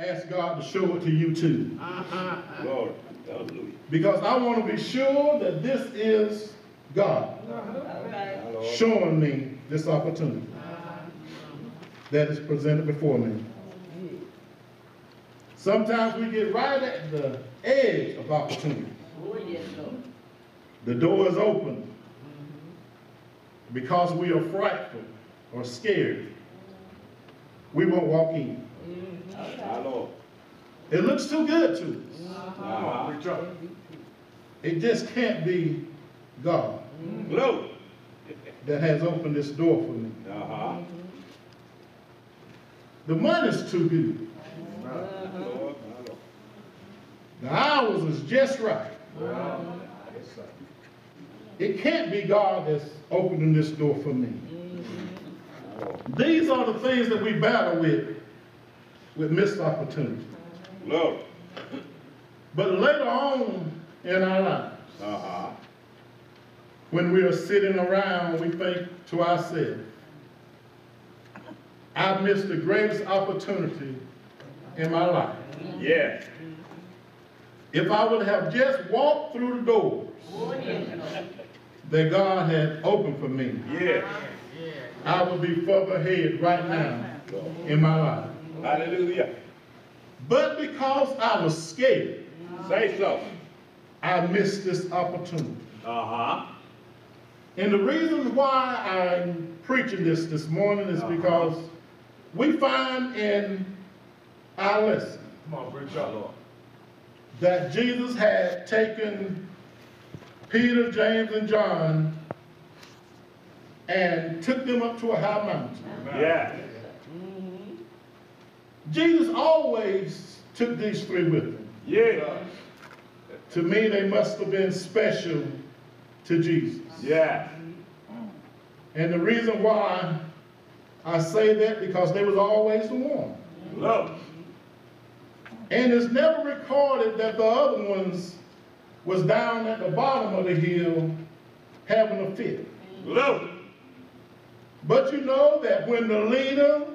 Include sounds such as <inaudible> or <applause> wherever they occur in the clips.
ask God to show it to you too. <laughs> Lord, hallelujah. Because I want to be sure that this is God showing me this opportunity that is presented before me. Sometimes we get right at the edge of opportunity. Oh, the door is open because we are frightful or scared. We won't walk in. My Lord. It looks too good to us. Uh-huh. It just can't be God Glory. that has opened this door for me. Uh-huh. Mm-hmm. The money's too good. My Lord, my The hours is just right. It can't be God that's opening this door for me. My Lord. These are the things that we battle with, with missed opportunities. Glory. But later on in our lives, Uh-huh. when we are sitting around, we think to ourselves, I've missed the greatest opportunity in my life. Yes. If I would have just walked through the doors that God had opened for me, Yes. I would be further ahead right now in my life. Hallelujah. But because I was scared, Say so. I missed this opportunity. Uh-huh. And the reason why I'm preaching this this morning is because we find in our lesson Come on, preach our Lord. that Jesus had taken Peter, James, and John and took them up to a high mountain. Yes. Jesus always took these three with him. Yeah. To me, they must have been special to Jesus. Yeah. And the reason why I say that because they was always the one. Glory. And it's never recorded that the other ones was down at the bottom of the hill having a fit. Glory. But you know that when the leader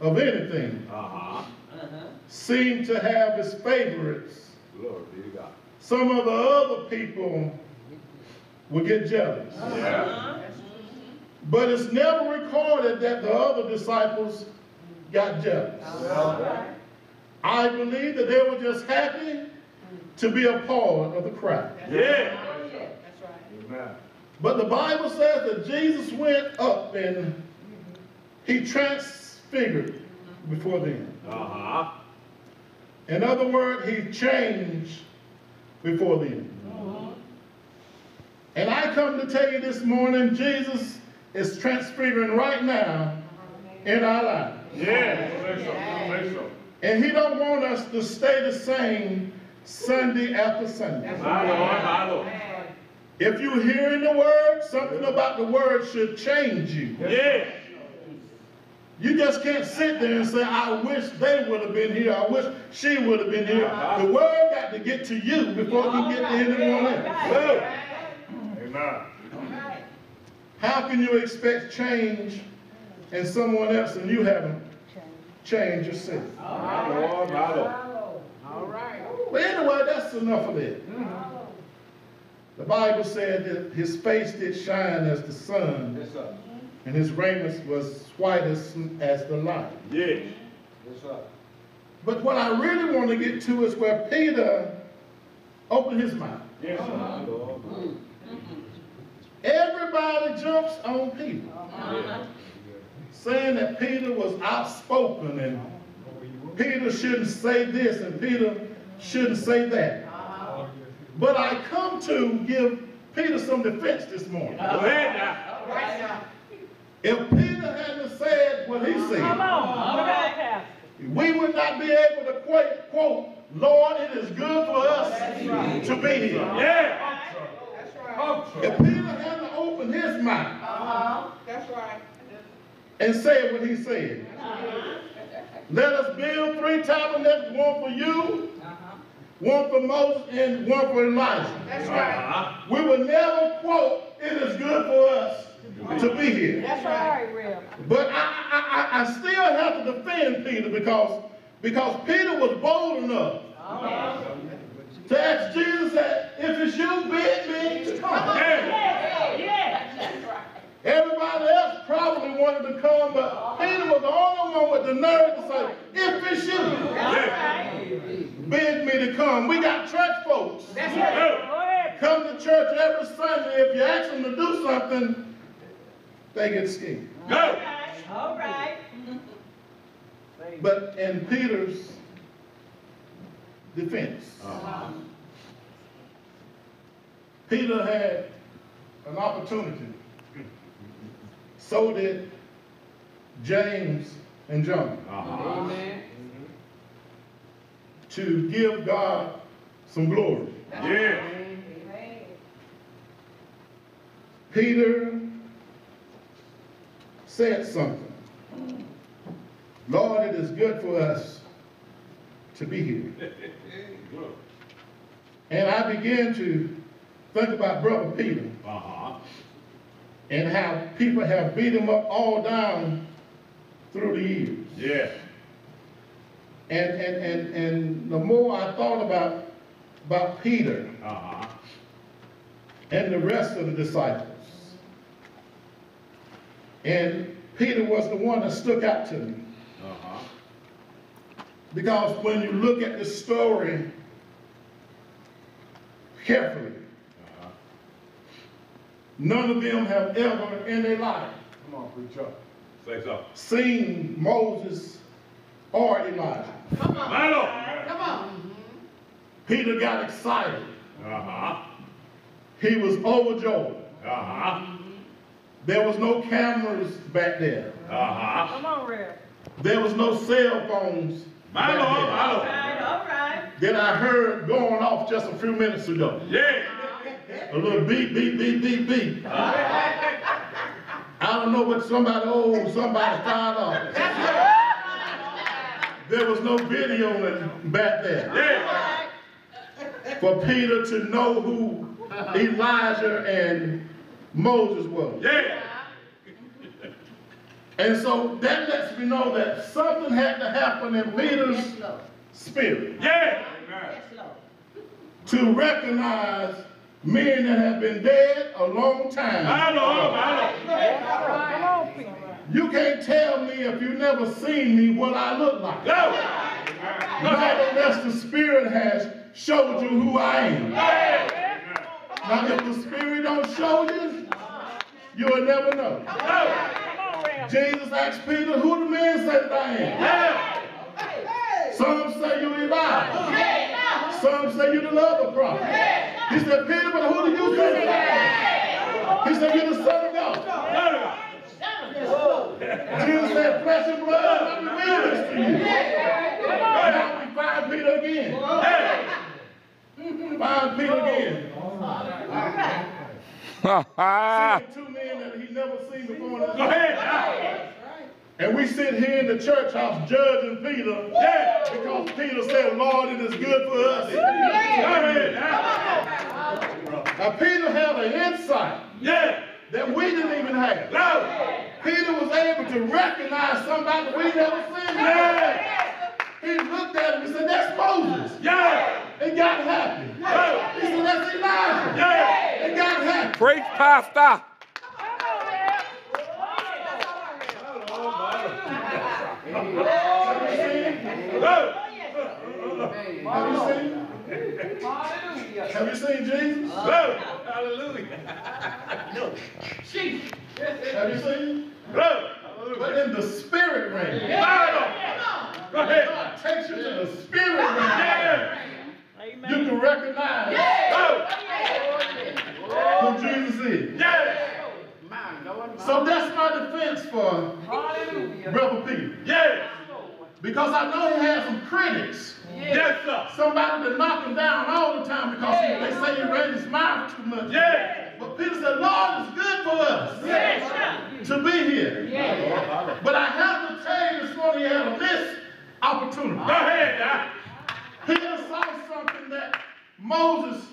of anything Uh-huh. seemed to have his favorites, Glory be to God. some of the other people would get jealous. Yeah. But it's never recorded that the other disciples got jealous. I believe that they were just happy to be a part of the crowd. Yeah. that's right. Amen. But the Bible says that Jesus went up and he transfigured before them. Uh-huh. In other words, he changed before them. And I come to tell you this morning, Jesus is transfiguring right now in our lives. Yeah. Say so. Say so. And he don't want us to stay the same Sunday after Sunday. My Lord, my Lord. If you're hearing the word, something about the word should change you. Yeah. You just can't sit there and say, I wish they would have been here. I wish she would have been here. The word got to get to you before it can get to anyone else. Amen. How can you expect change in someone else and you haven't changed yourself? My Lord, my Lord. But anyway, that's enough of that. The Bible said that his face did shine as the sun, Yes, sir. And his raiment was white as, as the light. Yeah. Yes, sir. But what I really want to get to is where Peter opened his mouth. Yes, sir. My Lord. Everybody jumps on Peter, Yeah. saying that Peter was outspoken and Peter shouldn't say this and Peter shouldn't say that. But I come to give Peter some defense this morning. Go ahead now. If Peter hadn't said what he said, Come on, look we would not be able to quote, quote, Lord, it is good for us to be here. Yeah. That's right. If Peter hadn't opened his mouth uh-huh. That's right. and said what he said, uh-huh. let us build three tabernacles, one for you, uh-huh. one for Moses, and one for Elijah. That's right. Uh-huh. We would never quote, it is good for us to be here. That's right. Rev. But I, I, I, I still have to defend Peter because Because Peter was bold enough to ask Jesus that if it's you, bid me to come. Everybody else probably wanted to come, but Peter was the only one with the nerve to say, if it's you, bid me to come. We got church folks. Come to church every Sunday. If you ask them to do something, they get scared. Go. All right. <laughs> But in Peter's defense, Peter had an opportunity. So did James and John Uh-huh. to give God some glory. Yeah. Peter said something. Lord, it is good for us to be here. And I began to think about Brother Peter Uh-huh. and how people have beat him up all down through the years. Yeah. And, and, and, and the more I thought about, about Peter Uh-huh. and the rest of the disciples, and Peter was the one that stuck out to me. Uh-huh. Because when you look at the story carefully, Uh-huh. none of them have ever in their life Come on, preach up. Say so. seen Moses or Elijah. My Lord. Peter got excited. Uh-huh. He was overjoyed. Uh-huh. There was no cameras back there. Uh-huh. Come on, Rev. There was no cell phones. My back Lord, there my All Lord. right, all right. That I heard going off just a few minutes ago. Yeah. A little beep, beep, beep, beep, beep. I don't know what somebody old, somebody found out. There was no video in- back there Yeah. for Peter to know who Elijah and Moses was. Yeah. And so that lets me know that something had to happen in Peter's Yes, spirit Yeah. Yes, Lord. to recognize men that have been dead a long time. My Lord, my Lord. Come on, Peter. You can't tell me if you never seen me what I look like. Go. Not unless the Spirit has showed you who I am. Now, if the Spirit don't show you, you'll never know. Come on, Rev. Jesus asked Peter, who the men say that I am? Yeah. Some say you Elijah. Some say you the love prophet. He said, Peter, but who do you say that I am? He said, you're the Son of God. Jesus said, flesh and blood have revealed this to you. Now we find Peter again. Find Peter again. <laughs> Seeing two men that never seen before in Go ahead. And we sit here in the church house judging Peter Yeah. because Peter said, Lord, it is good for us. Go ahead now. Now, Peter had an insight Yeah. that we didn't even have. Go. Peter was able to recognize somebody we never seen. Yeah. He looked at him and said, that's Moses. Yeah. And got happy. Go. He said, that's Elijah. Yeah. They got happy. Preach, Pastor. Have you seen? Go. Have you seen? Hallelujah. Have you seen Jesus? Go. Hallelujah. Have you seen? Go. But in the spirit realm, Bible. Go ahead. God takes you to the spirit realm. Yeah. You can recognize Go. who Jesus is. Yeah. So that's my defense for Hallelujah. Brother Peter. Yeah. Because I know he has some critics. Yes, sir. Somebody that knock him down all the time because he, they say he raised his mouth too much. Yeah. But Peter said, Lord, it's good for us to be here. But I have to tell you this morning, he had a missed opportunity. Go ahead now. Peter saw something that Moses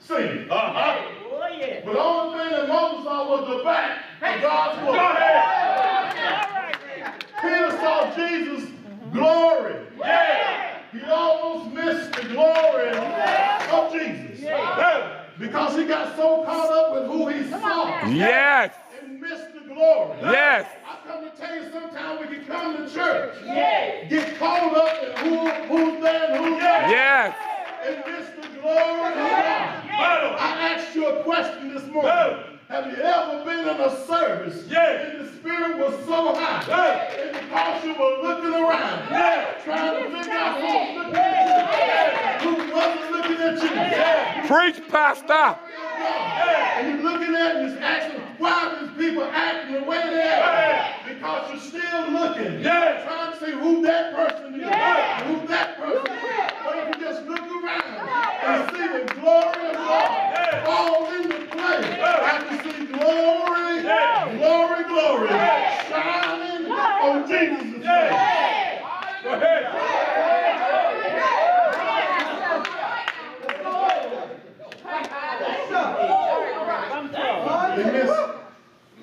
seen. Uh-huh. Oh, yeah. But the only thing that Moses saw was the back of God's Go word. ahead. All right, Rev. Peter saw Jesus glory. Yeah. He almost missed the glory of Jesus Hey. because he got so caught up with who he saw Yes. and missed the glory. Yes. I come to tell you sometimes we can come to church, get caught up in who, who's there and who's there, Yes. and miss the glory of God. Battle. I asked you a question this morning. Have you ever been in a service Yeah. and the spirit was so high Oh. and because you were looking around, Yeah. trying to figure out who was looking at you, who wasn't looking at you? Preach, Pastor. And you're looking at and you're asking, why are these people acting the way they act? Because you're still looking. Yeah. Trying to see who that person is, Yeah. who that person is. But if you just look around and see the glory of God Yeah. all in Yeah. I can see glory, Yeah. glory, glory, Yeah. shining on Jesus' Yeah. face. Go ahead. They miss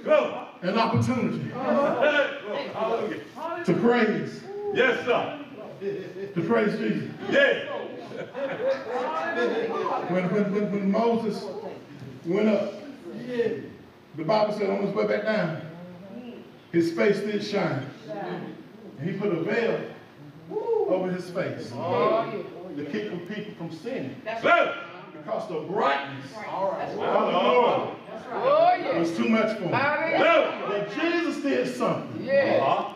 Go. an opportunity to praise, Yes, sir. to praise Jesus. Yeah. When, when, when, when Moses went up, the Bible said on his way back down, his face did shine. And he put a veil over his face to keep the people from sinning. Go. Because the brightness of the Hallelujah. glory was too much for him. Go. But Jesus did something. Uh-huh.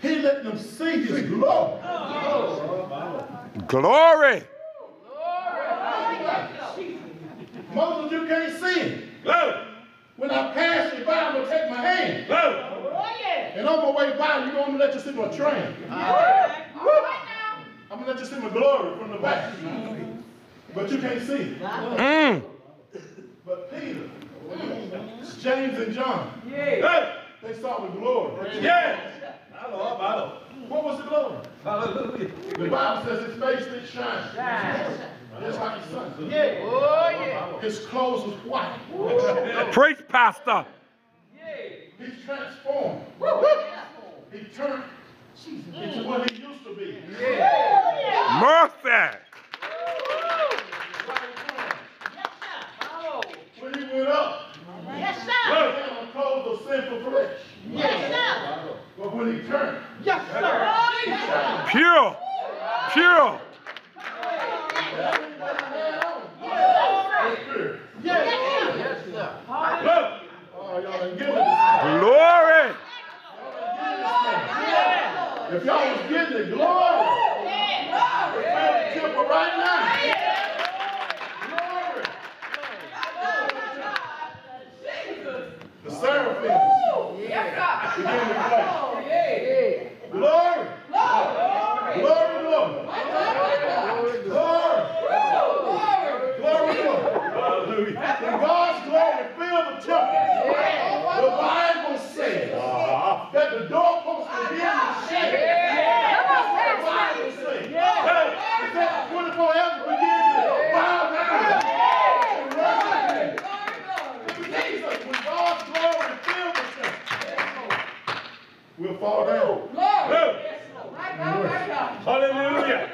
He let them see his glory. Glory. Moses, you can't see it. Go. When I pass you by, I'm going to take my hand. Go. And on my way by, you're going to let you see my train. I'm gonna let you see my glory from the back. But you can't see it. Mm. But Peter, James and John, Go. they saw the glory. Yeah. Battle. Battle. What was the glory? Hallelujah. The Bible says his face did shine. Just like his son. His clothes was white. <laughs> Preach, Pastor. Yeah. He's transformed. He turned Jesus. into what he used to be. Mercy. When he went up, Go. he had on clothes of sinful flesh. But when he turned, Pure. Pure. Go. Oh, y'all ain't getting it. Glory. If y'all was getting the glory, fill the temple right now. Glory. The seraphims begin to play. Glory. Glory, to the Lord. glory. Glory. Glory, glory. Hallelujah. When God's glory filled the temple, the Bible says that the began to shake. That's what the Bible says. It said 24 elders began to bow down and worship Him. Jesus, when God's glory filled the temple, we'll fall down. Go. Hallelujah.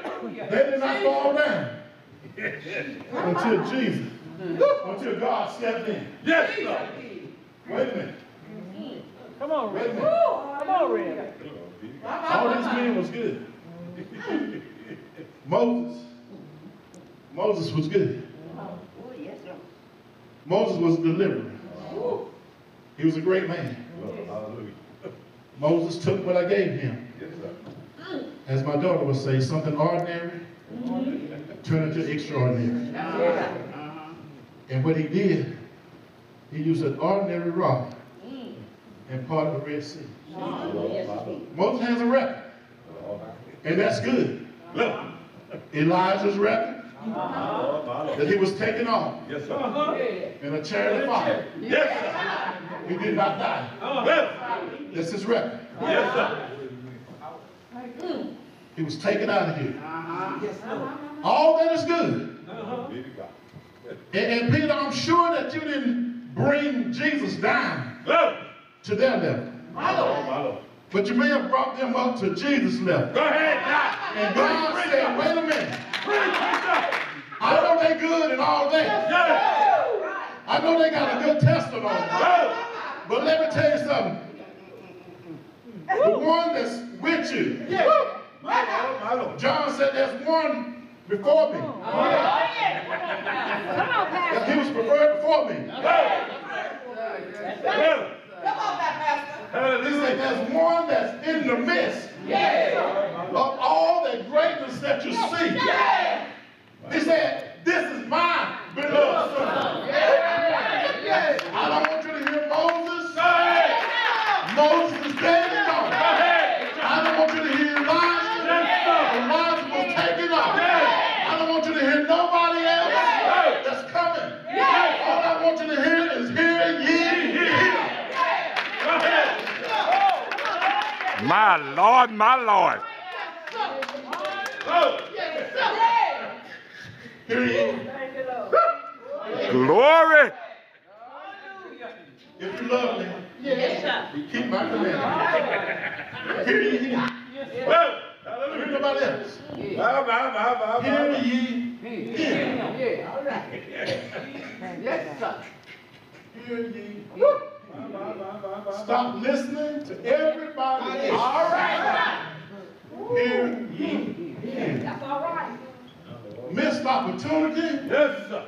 They did not fall down until Jesus, until God stepped in. Yes, sir. Wait a minute. Come on, Wait Red. Come on, Red. All these men was good. Moses. Moses was good. Moses was a deliverer. He was a great man. Hallelujah. Moses took what I gave him. Yes, sir. As my daughter would say, something ordinary mm-hmm. turned into extraordinary. And what he did, he used an ordinary rock mm. and parted the Red Sea. Mm. Moses has a record. And that's good. Look. Elijah's record Battle. Uh-huh. that he was taken off Yes, sir. Uh-huh. in a chariot of fire. Yes, sir. He did not die. sir. Go. That's his record. Yes, sir. He was taken out of here. Uh-huh. All that is good. Uh-huh. Be to And, and Peter, I'm sure that you didn't bring Jesus down to their level. Battle. Battle. But you may have brought them up to Jesus level. Go ahead now. And God said, wait a minute. I know they're good and all that. I know they got a good testimony. But let me tell you something. The one that's with you. My Lord, my Lord. John said there's one before me. Come on, That he was preferred before me. Go. He Hallelujah. said there's one that's in the midst of all the greatness that you see. He said, this is my beloved son. I don't want you to hear Moses. Moses is dead and gone. I don't want you to hear Elijah. Elijah was taken up. I don't want you to hear nobody else that's coming. All I want you to hear is hear ye him. My Lord, my Lord. Glory. If you love me, you keep my commandments. Hear ye. Hear nobody else. My, my, my, my, Hear my. ye him. Hear ye Stop listening to everybody else. All right. Hear ye him. Missed opportunity, Yes, sir.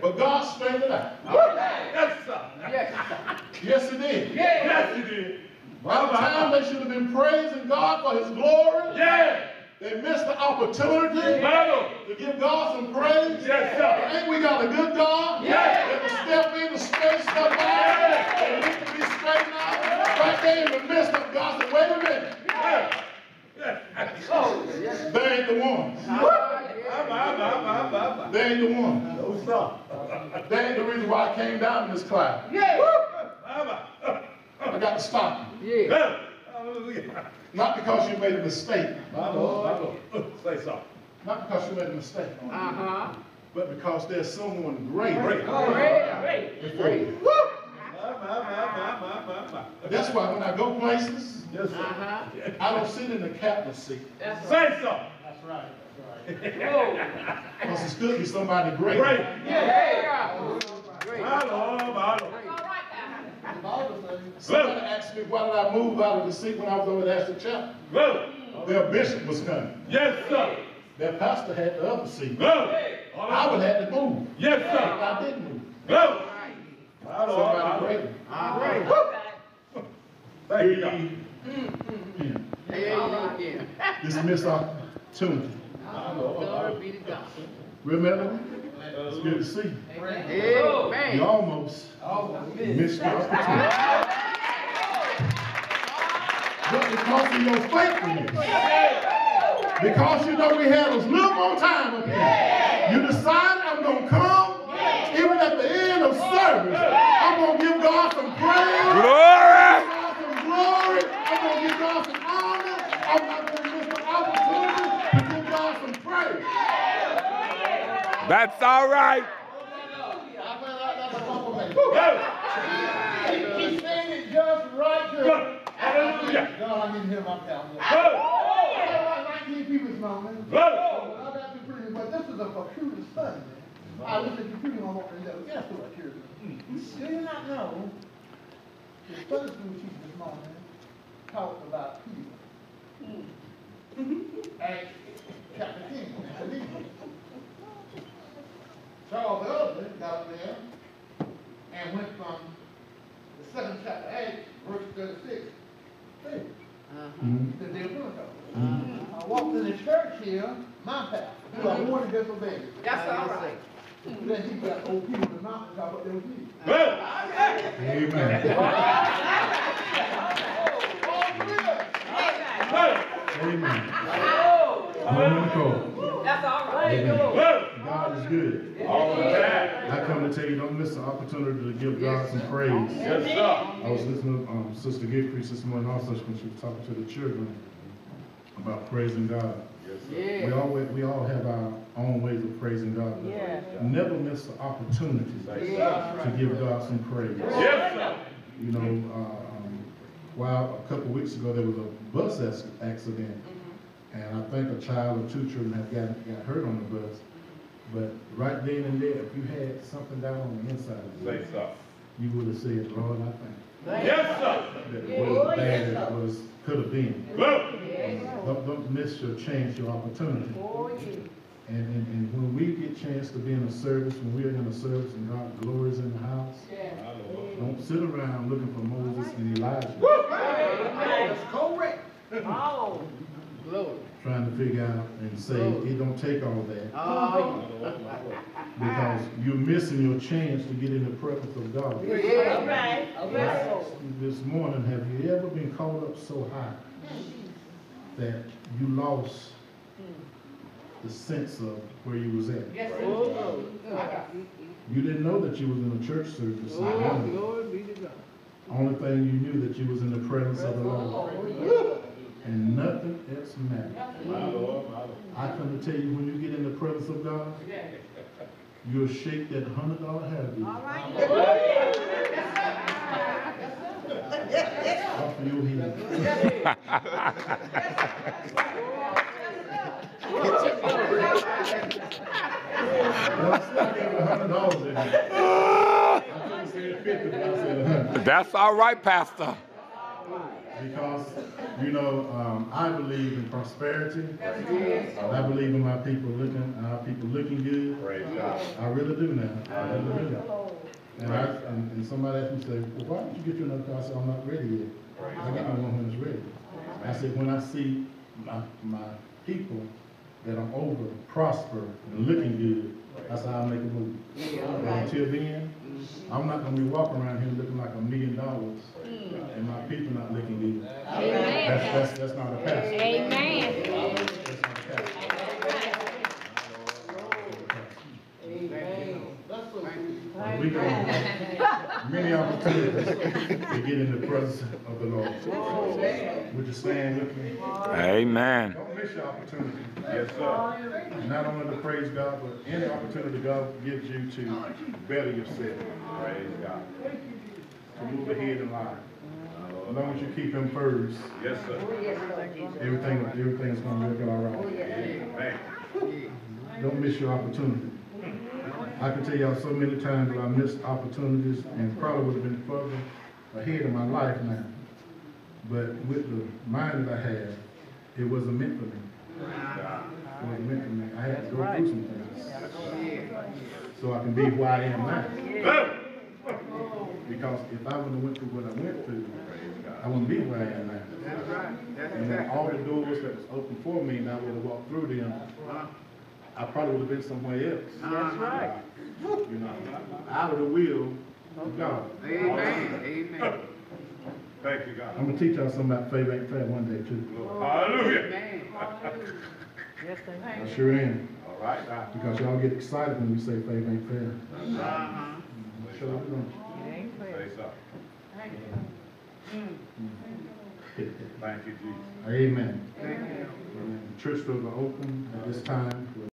but God straightened it out. Yes, sir. Yes, He did. Yes, he did. By the time they should have been praising God for His glory, Yeah. They missed the opportunity My to give God some praise. Yes, sir. Ain't we got a good God? Yeah. That will step in and straighten stuff out. And we can be straightened out. Right there in the midst of God said, wait a minute. Oh, they ain't the ones. My, my, my, my, my, my. They ain't the ones. No, sir. They ain't the reason why I came down in this cloud. My, my. I got to stop you. Go. Hallelujah. Not because you made a mistake. My Lord, my Lord. Say so. Not because you made a mistake. But because there's someone great. Great. my, my, my, my. That's why when I go places, Yes, sir. I don't sit in the captain's seat. Say so. Because it's good to be somebody great. Great. My Lord, my Lord. Somebody asked me why did I move out of the seat when I was over at Astor Chapel. Go. Their bishop was coming. Yes, sir. Their pastor had the other seat. Go. I would have to move. Yes, But sir. I didn't move. Go. My Lord, my Somebody Lord. great. Thank you, God. Yeah. This missed opportunity. My Lord, my Lord. Remember? It's good to see you. You almost missed your opportunity. But because of your faithfulness, because you know we had a little more time up here, you decided I'm going to come, even at the end of service, I'm going to give God some praise. Glory. give God some glory. I'm going to give God some honor. I'm not going to miss the opportunity to give God some praise. That's all right. He's saying it just right here. Hallelujah. God, I didn't hear my. Go. About 19 people this morning. Go. Well, I got to pretty, but this is a computer study. I looked at computer on what they do. Guess what, here? Do you not know the Sunday school teacher this talked about Peter? Acts chapter 10. Believe it. Charles Elder got up there and went from the second chapter, Acts, verse 36. Hey, the day of Pentecost. I walked in the church here, my pastor, who I wanted to disobey. That's all right. Then he got old people in the mountains, I thought they was me. Go. Amen. Go. Amen. Oh, Moment cold. that's all right. Go. God is good. All the time. I come to tell you, don't miss the opportunity to give God some praise. Yes, sir. I was listening to um, Sister Gilchrist this morning also when she was talking to the children about praising God. Yes, yeah. We always, we all have our own ways of praising God. Yeah. Never miss the opportunity to give God some praise. Yes, sir. You know, uh, um, Well, a couple weeks ago, there was a bus ac- accident. And I think a child or two children have got, got hurt on the bus. But right then and there, if you had something down on the inside of Say you, so. you would have said, Lord, I thank Yes, sir. That it wasn't bad as it was, could have been. Glory. Don't, don't miss your chance, your opportunity. And, and, and when we get chance to be in a service, when we're in a service and God glories in the house, My Lord. don't sit around looking for Moses and Elijah, That's correct. Oh. Glory. trying to figure out and say, it don't take all that. Oh, Because you're missing your chance to get in the presence of God. yeah. right, all right. This morning, have you ever been caught up so high that you lost the sense of where you was at? Yes. Oh, You didn't know that you was in a church service. Oh, glory be to God. Only thing you knew that you was in the presence of the Lord. And nothing else matters. My Lord, my Lord. I come to tell you, when you get in the presence of God, you'll shake that hundred dollar habit off of your head. Well, I still gave it a hundred dollars in it. I couldn't say it fifty, but I said a hundred. That's all right, Pastor. Because, you know, um, I believe in prosperity. I believe in my people looking, our people looking good. Praise God. I really do now. I really do. And I, and, and somebody asked me, say, well, why don't you get you another car? I said, I'm not ready yet. I get my one when it's ready. I said, when I see my, my people that I'm over prosper and looking good, I said, I'll make a move. But until then, I'm not gonna be walking around here looking like a million dollars and my people not looking good. That's, that's, that's not a pastor. Amen. That's not a pastor. Amen. That's so sweet. And We got many opportunities to get in the presence of the Lord. Would you stand with me? Amen. Don't miss your opportunity. Yes, sir. Not only to praise God, but any opportunity God gives you to better yourself, Praise God. to move ahead in life. As long as you keep Him first, Yes, sir. everything, everything's gonna work out all right. Amen. Don't miss your opportunity. I can tell y'all so many times that I missed opportunities and probably would have been further ahead in my life now. But with the mind that I had, it wasn't meant for me. It wasn't meant for me. I had to go through some things so I can be who I am now. Because if I wouldn't have went through what I went through, I wouldn't be where I am now. That's right. That's And then exactly. all the doors that was open for me, and I would have walked through them, I probably would have been somewhere else. That's right. You know, out of the will of God. Amen. Amen. Thank you, God. I'm gonna teach y'all something about faith ain't fair one day too. Hallelujah. Amen. Yes, sir. I sure am, All right, because y'all get excited when we say faith ain't fair. Uh-huh. Sure we don't. It ain't fair. Say so. Mm. <laughs> Thank you, Jesus. Amen. Thank you. Amen. Church doors are open at this time for